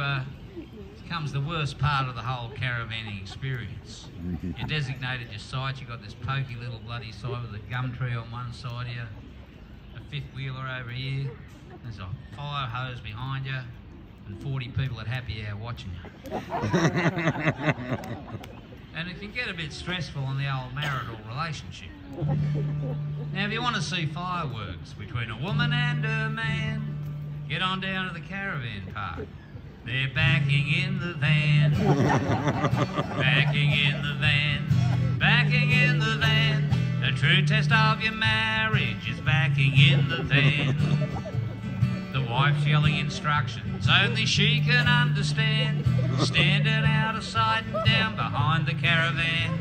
uh, comes the worst part of the whole caravanning experience. You designated your site, you've got this pokey little bloody site with a gum tree on one side of you, a fifth wheeler over here, there's a fire hose behind you, and 40 people at happy hour watching you. and it can get a bit stressful in the old marital relationship. Now, if you want to see fireworks between a woman and a man, get on down to the caravan park. They're backing in the van, backing in the van, backing in the van. A true test of your marriage is backing in the van. The wife's yelling instructions only she can understand. Standing out of sight and down behind the caravan.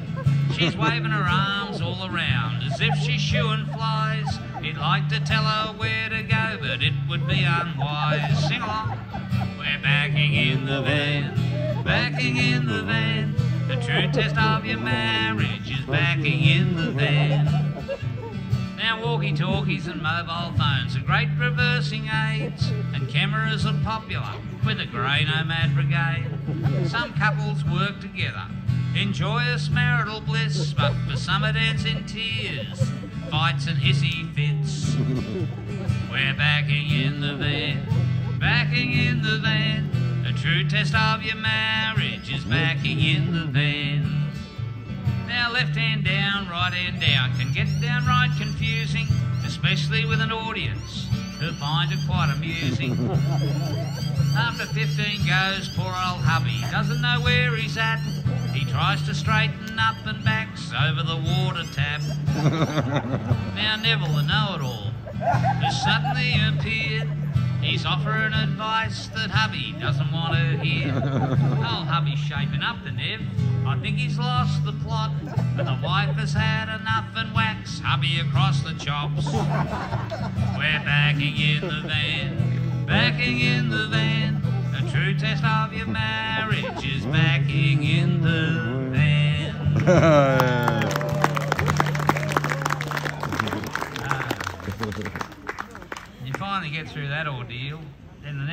She's waving her arms all around as if she's shooing flies. He'd like to tell her where to go, but it would be unwise. Sing along. We're backing in the van, backing in the van. The true test of your marriage is backing in the van. Now walkie-talkies and mobile phones are great reversing aids, and cameras are popular with the grey nomad brigade. Some couples work together, enjoy a marital bliss, but for some it ends in tears, fights and hissy fits. We're backing in the van, backing in. A true test of your marriage is backing in the van. Now left hand down, right hand down can get downright confusing, especially with an audience who find it quite amusing. After 15 goes, poor old hubby doesn't know where he's at. He tries to straighten up and backs over the water tap. now Neville, the know-it-all, has suddenly appeared, he's offering advice that hubby doesn't want to hear. Old hubby's shaping up the Nev. I think he's lost the plot, but the wife has had enough and whacks hubby across the chops. We're backing in the van, backing in the van. A true test of your marriage is backing in the van. Ah. You finally get through that ordeal, then the